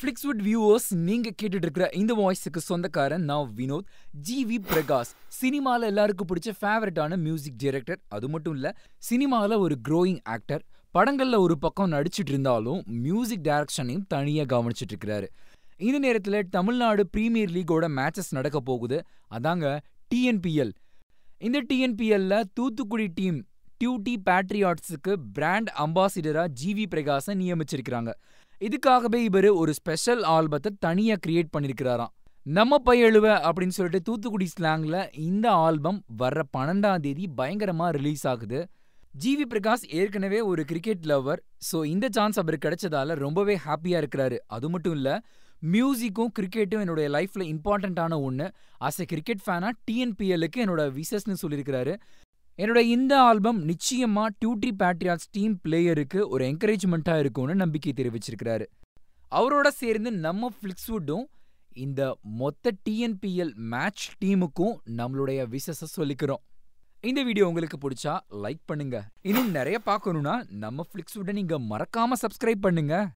Flixwood viewers நீங்க கேட்டுட்டு இருக்கிற இந்த வாய்ஸுக்கு சொந்தக்காரன் நான் வினோத். G we Prakash. சினிமால எல்லாருக்கும் பிடிச்ச ஃபேவரட்டான மியூசிக் டைரக்டர் அது மட்டும் இல்ல சினிமால ஒரு க்ரோயிங் ஆக்டர் படங்கள்ல ஒரு பக்கம் நடிச்சிட்டு இருந்தாலும் மியூசிக் டைரக்ஷனையும் தனியா கவனிச்சிட்டு இருக்கிறாரு இந்த நேரத்துல தமிழ்நாடு பிரீமியர் லீகோட மேட்சஸ் நடக்க போகுது. அதாங்க டிஎன்பிஎல் இந்த டிஎன்பிஎல்ல தூத்துக்குடி டீம் டியூட்டி பேட்ரியாட்ஸுக்கு பிராண்ட் அம்பாசிடரா ஜிவி பிரகாசை நியமிச்சிருக்கிறாங்க. இதுக்காகவே இவர் ஒரு ஸ்பெஷல் ஆல்பத்தை தனியா கிரியேட் பண்ணியிருக்கிறாராம் நம்ம பையழுவ அப்படின்னு சொல்லிட்டு தூத்துக்குடி ஸ்லாங்ல இந்த ஆல்பம் வர்ற பன்னெண்டாம் தேதி பயங்கரமா ரிலீஸ் ஆகுது. ஜிவி பிரகாஷ் ஏற்கனவே ஒரு கிரிக்கெட் லவர் ஸோ இந்த சான்ஸ் அவருக்கு கிடைச்சதால ரொம்பவே ஹாப்பியா இருக்கிறாரு. அது மட்டும் இல்ல மியூசிக்கும் கிரிக்கெட்டும் என்னோட லைஃப்ல இம்பார்ட்டண்ட்டான ஒன்று அஸ் எ கிரிக்கெட் ஃபேனா டிஎன்பிஎல்லுக்கு என்னோட விசஸ்னு சொல்லியிருக்கிறாரு என்னோட இந்த ஆல்பம் நிச்சயமா டியூட்ரி பேட்ரியாட்ஸ் டீம் பிளேயருக்கு ஒரு என்கரேஜ்மெண்ட்டா இருக்கும்னு நம்பிக்கை தெரிவிச்சிருக்கிறாரு. அவரோட சேர்ந்து நம்ம ஃபிளிக்ஸ்வுட்டும் இந்த மொத்த டிஎன்பிஎல் மேட்ச் டீமுக்கும் நம்மளுடைய விசஸ சொல்லிக்கிறோம். இந்த வீடியோ உங்களுக்கு பிடிச்சா லைக் பண்ணுங்க. இன்னும் நிறைய பார்க்கணும்னா நம்ம ஃபிளிக்ஸ்வுட்டை நீங்க மறக்காம சப்ஸ்கிரைப் பண்ணுங்க.